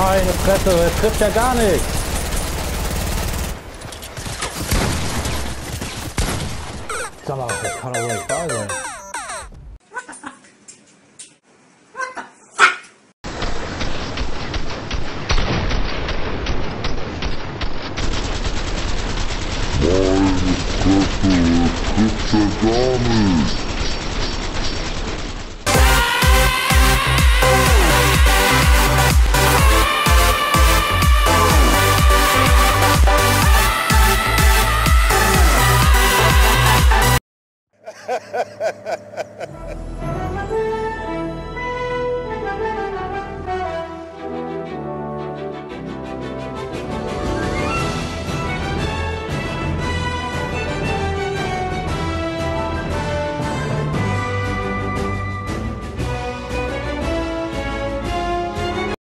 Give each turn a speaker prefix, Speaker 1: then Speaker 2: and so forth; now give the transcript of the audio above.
Speaker 1: Meine Fresse, es trifft ja gar nicht. Sag mal, das kann doch nicht wahr sein.
Speaker 2: Meine Fresse, es trifft ja gar nicht. Ha ha ha ha ha!